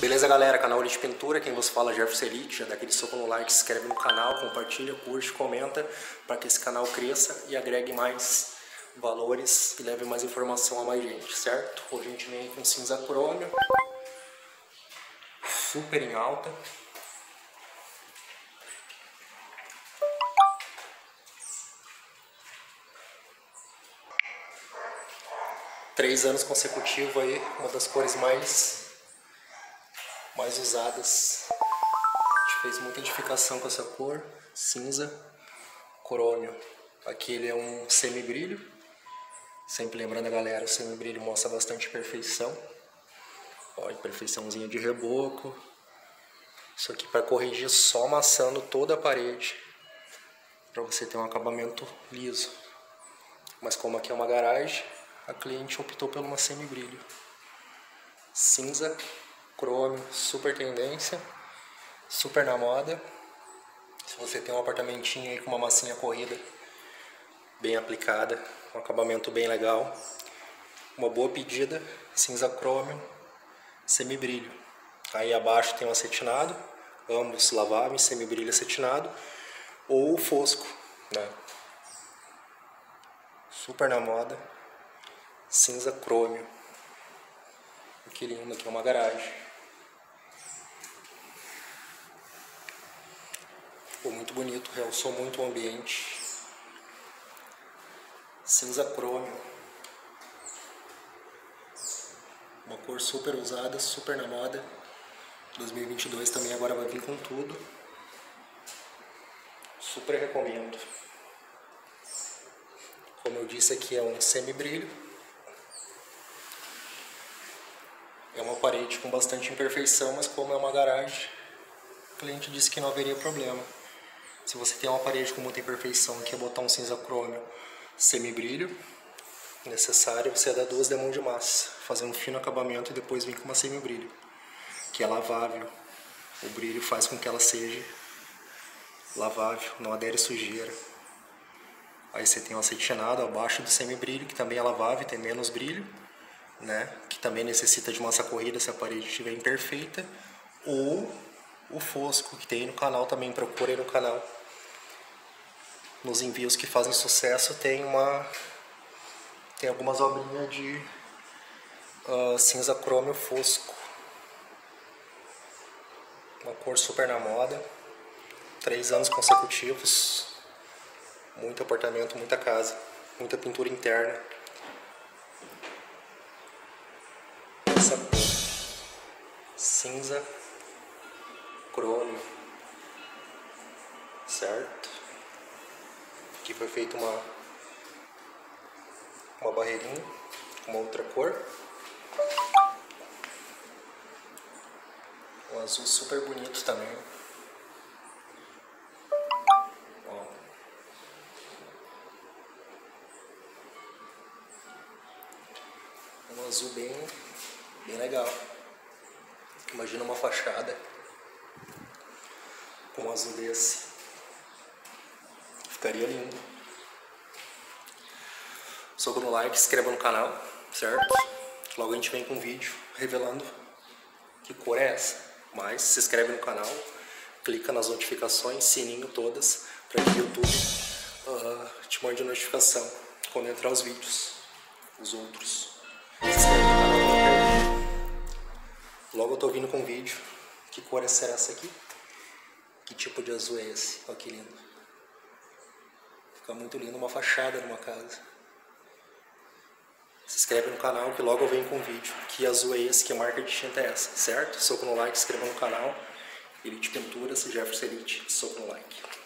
Beleza, galera? Canal Elite Pintura, quem vos fala é Jefferson Elite. Já dá aquele soco no like, se inscreve no canal, compartilha, curte, comenta para que esse canal cresça e agregue mais valores e leve mais informação a mais gente, certo? Hoje a gente vem com cinza crômio, super em alta. Três anos consecutivos aí, uma das cores mais mais usadas. A gente fez muita edificação com essa cor, cinza, crômio. Aqui ele é um semi-brilho. Sempre lembrando a galera, o semi-brilho mostra bastante perfeição. Olha, perfeiçãozinha de reboco. Isso aqui para corrigir só amassando toda a parede. Para você ter um acabamento liso. Mas como aqui é uma garagem, a cliente optou por uma semi-brilho. Cinza crômio, super tendência, super na moda. Se você tem um apartamentinho aí com uma massinha corrida bem aplicada, um acabamento bem legal, uma boa pedida, cinza crômio, semibrilho. Aí abaixo tem o acetinado, ambos laváveis, semibrilho acetinado, ou fosco, né? Super na moda, cinza crômio. Que lindo, aqui é uma garagem. Ficou muito bonito, realçou muito o ambiente. Cinza crômio. Uma cor super usada, super na moda. 2022 também agora vai vir com tudo. Super recomendo. Como eu disse aqui é um semi-brilho. É uma parede com bastante imperfeição, mas como é uma garagem, o cliente disse que não haveria problema. Se você tem uma parede com muita imperfeição e quer botar um cinza crômio semi-brilho, necessário você dar duas demãos de massa, fazer um fino acabamento e depois vir com uma semi-brilho, que é lavável. O brilho faz com que ela seja lavável, não adere sujeira. Aí você tem o acetinado abaixo do semi-brilho, que também é lavável e tem menos brilho, né? que também necessita de massa corrida se a parede estiver imperfeita, ou o fosco, que tem no canal também, procure no canal nos envios que fazem sucesso tem uma tem algumas obrinhas de uh, cinza crômio fosco. Uma cor super na moda. Três anos consecutivos. Muito apartamento muita casa muita pintura interna. Essa cinza crômio certo Aqui foi feita uma, uma barreirinha, uma outra cor. Um azul super bonito também. Um azul bem, bem legal. Imagina uma fachada com um azul desse. Ficaria lindo. Soco no like, inscreva no canal, certo? Logo a gente vem com um vídeo revelando que cor é essa. Mas se inscreve no canal, clica nas notificações, sininho todas, para que o YouTube uh, te mande notificação quando entrar os vídeos, os outros. Se inscreve no canal Logo eu tô vindo com um vídeo. Que cor será essa aqui? Que tipo de azul é esse? Olha que lindo. Fica muito lindo uma fachada numa casa. Se inscreve no canal que logo eu venho com um vídeo. Que azul é esse, que marca de tinta é essa, certo? Soco no like, inscreva no canal. Elite Pinturas, Jefferson Elite, soco no like.